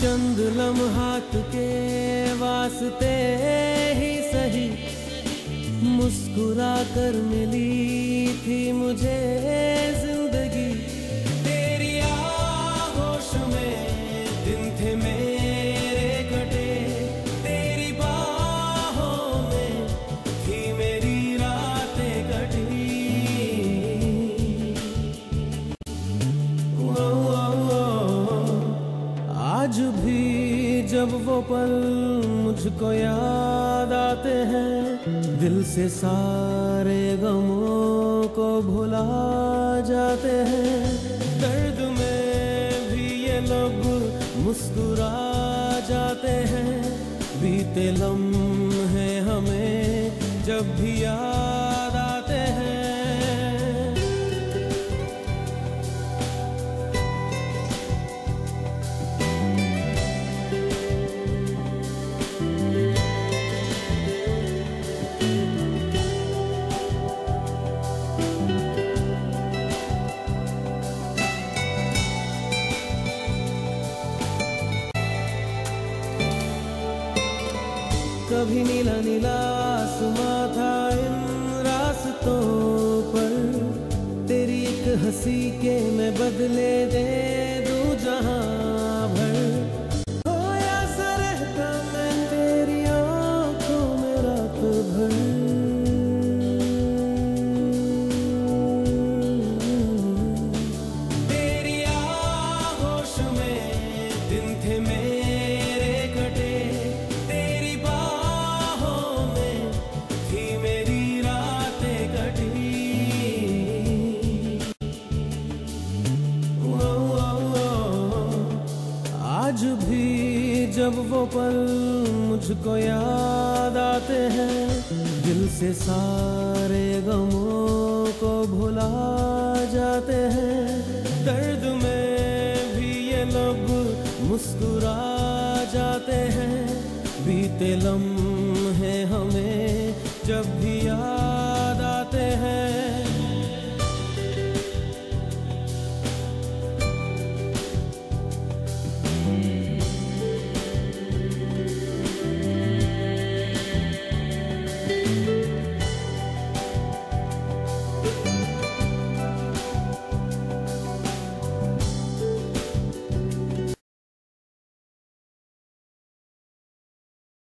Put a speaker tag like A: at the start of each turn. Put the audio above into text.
A: चंद लम्हात के वास्ते ही सही मुस्कुरा कर मिली थी मुझे ज़िंदगी। जब वो पल मुझको याद आते हैं, दिल से सारे गमों को भुला जाते हैं। दर्द में भी ये लब मुस्कुरा जाते हैं। बीते लम्हे हमें जब भी याद कभी नीला नीला सुमा था इन रास्तों पर। तेरी एक हँसी के मैं बदले दे दू जहाँ भर। खोया सर रहता मैं तेरी आँखों में रात भर। जब वो पल मुझको याद आते हैं, दिल से सारे गमों को भुला जाते हैं। दर्द में भी ये लब मुस्कुरा जाते हैं। बीते लम्हे हमें जब भी याद